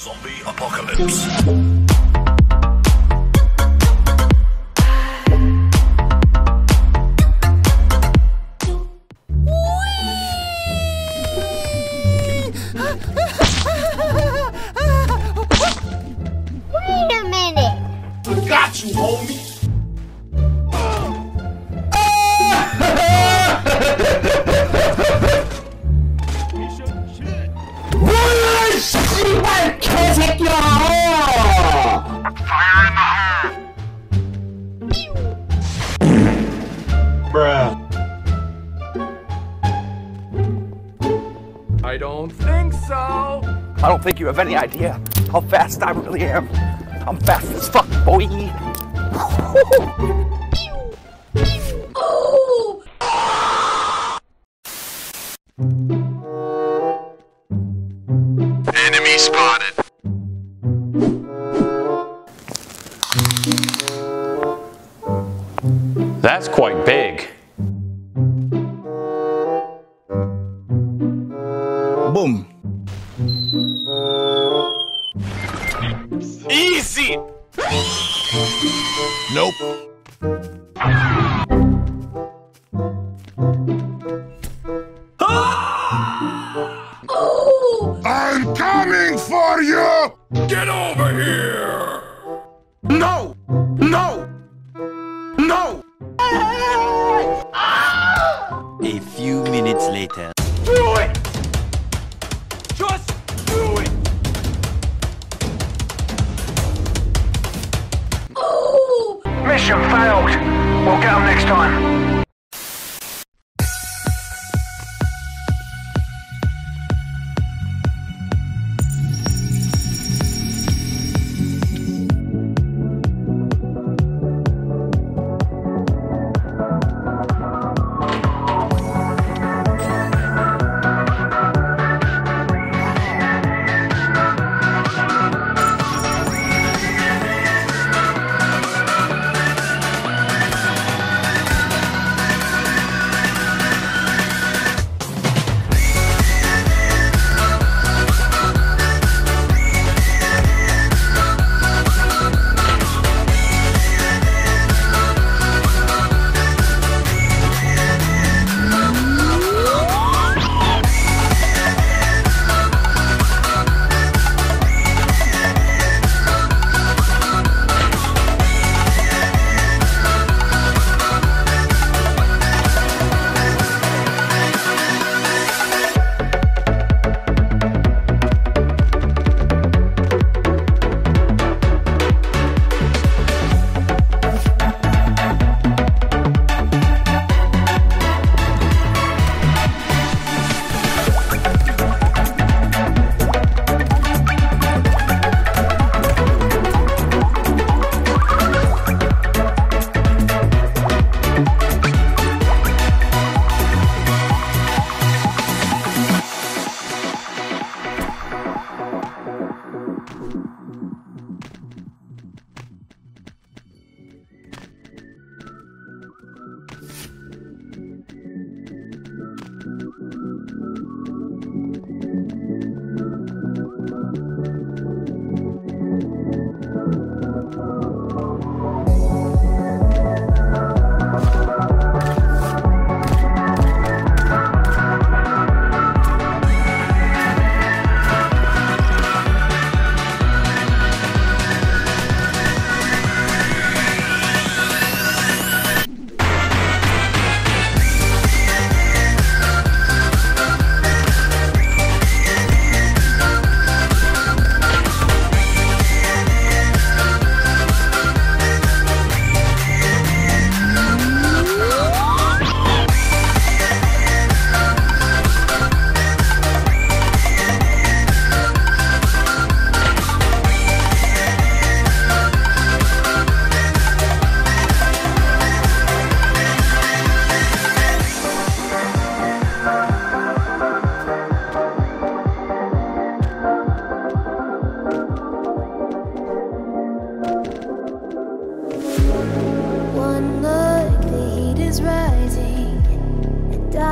Zombie apocalypse. Wait a minute. Got you, homie. I don't think you have any idea how fast I really am. I'm fast as fuck, boy. Ah! I'm coming for you! Get over here! No! No! No! A few minutes later. Do it! Just do it! Mission failed. We'll get them next time.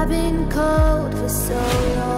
Been cold for so long.